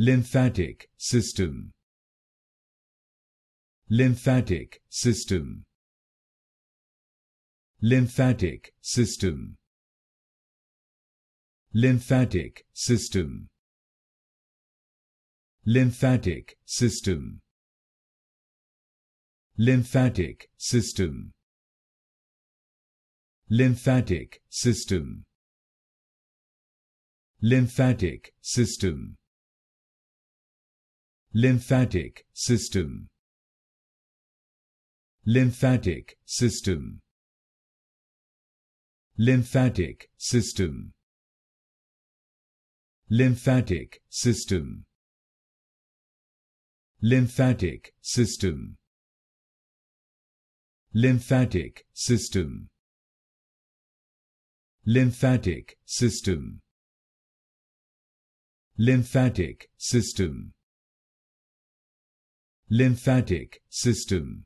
lymphatic system. Lymphatic system. Lymphatic system. Lymphatic system. Lymphatic system. Lymphatic system. Lymphatic system. Lymphatic system lymphatic system. Lymphatic system. Lymphatic system. Lymphatic system. Lymphatic system. Lymphatic system. Lymphatic system. Lymphatic system lymphatic system